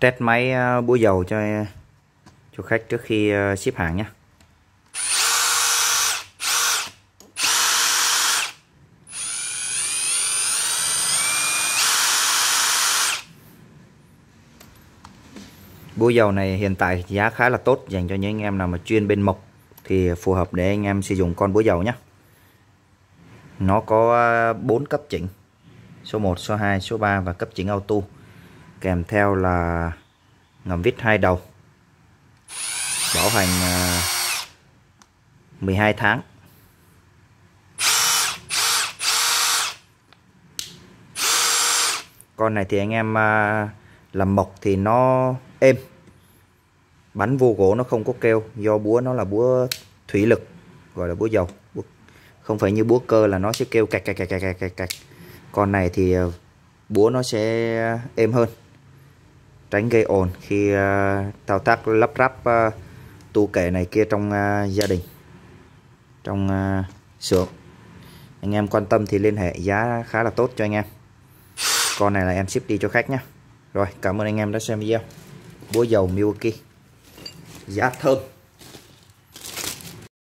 test máy ờ, búa dầu cho cho khách trước khi ờ, ship hàng nhé búa dầu này hiện tại giá khá là tốt dành cho những anh em nào mà chuyên bên mộc thì phù hợp để anh em sử dụng con búa dầu nhé nó có ờ, 4 cấp chỉnh, số 1 số 2 số 3 và cấp chỉnh auto kèm theo là ngầm vít hai đầu. Bảo hành à, 12 tháng. Con này thì anh em à, làm mộc thì nó êm. Bắn vô gỗ nó không có kêu, do búa nó là búa thủy lực, gọi là búa dầu. Không phải như búa cơ là nó sẽ kêu cạch cạch cạch cạch cạch con này thì à, búa nó sẽ êm hơn tránh gây ồn khi uh, thao tác lắp ráp ờ, uh, tu kệ này kia trong uh, gia đình trong uh, xưởng. Anh em quan tâm thì liên hệ giá khá là tốt cho anh em. Con này là em ship đi cho khách nhé rồi cảm ơn anh em đã xem video. Búa dầu Milwaukee. Giá thơm.